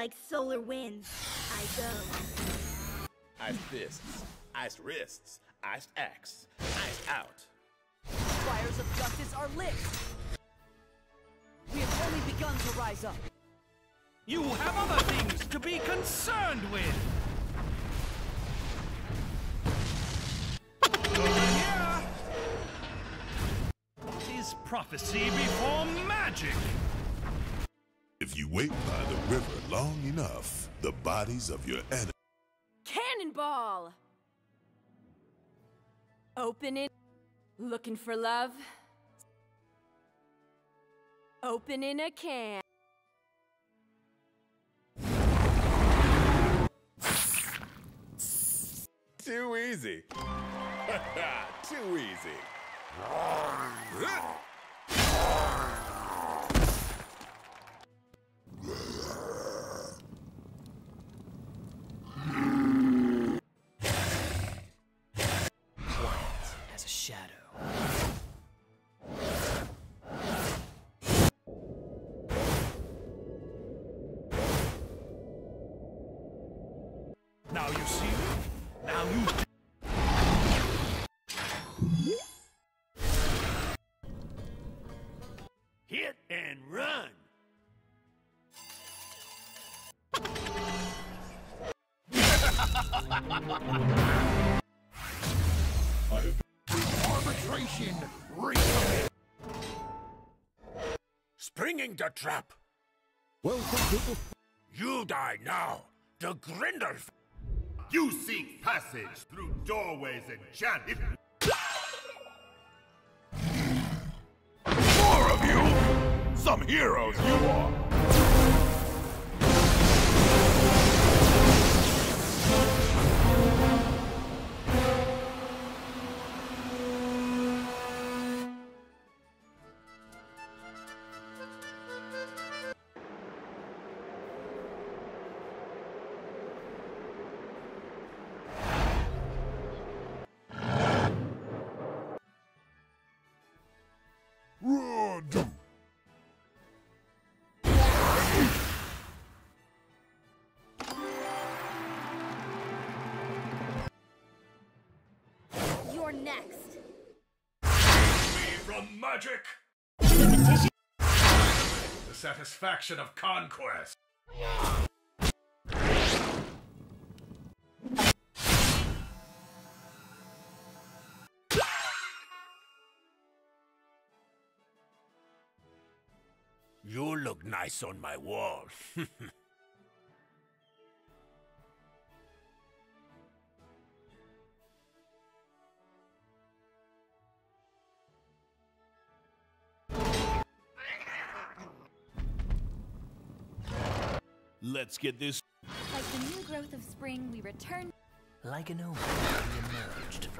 Like solar winds, I go. Iced fists, iced wrists, iced axe, iced out. Fires of justice are lit. We have only begun to rise up. You have other things to be concerned with! Over here! What is prophecy before magic? If you wait by the river long enough, the bodies of your enemies. Cannonball! Open it. Looking for love? Open in a can. Too easy. Too easy. As a shadow. Now you see? me? Now you... Hit and run. Arbitration! Recommit! Springing the trap. Welcome to the. You die now. The Grindelf. You seek passage through doorways enchanted. More of you! Some heroes you are! Run! You're next. Me from magic. The satisfaction of conquest. You look nice on my wall. Let's get this... Like the new growth of spring, we return. Like an omen, we emerged from blackness.